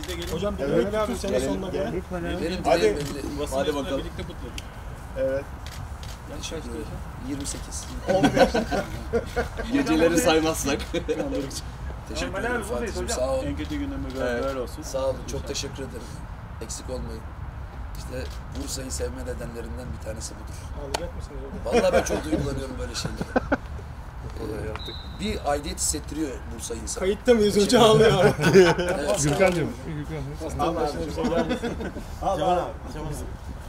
Siz de gelin. Hocam Evet. evet. sene Gelelim, sonuna gelelim. Benim Hadi. Hadi bakalım. birlikte kutladık. Evet. Yaş kaç diyorsun? 28. 15. Geceleri saymazsak. Teşekkür ederim abi, Fatih'im. Sağ olun. En kötü günüme Evet. göre olsun. Sağ olun. Çok teşekkür ederim. Eksik olmayın. İşte Bursa'yı sevme nedenlerinden bir tanesi budur. Ağlayacak mısınız? Vallahi ben çok duygulanıyorum böyle şeylere. Ee, bir aidiyet hissettiriyor Bursa insanı. Kayıtta mıyız hocam ağlıyor abi. Evet. Gürkan'cığım. Al abi. Al abi.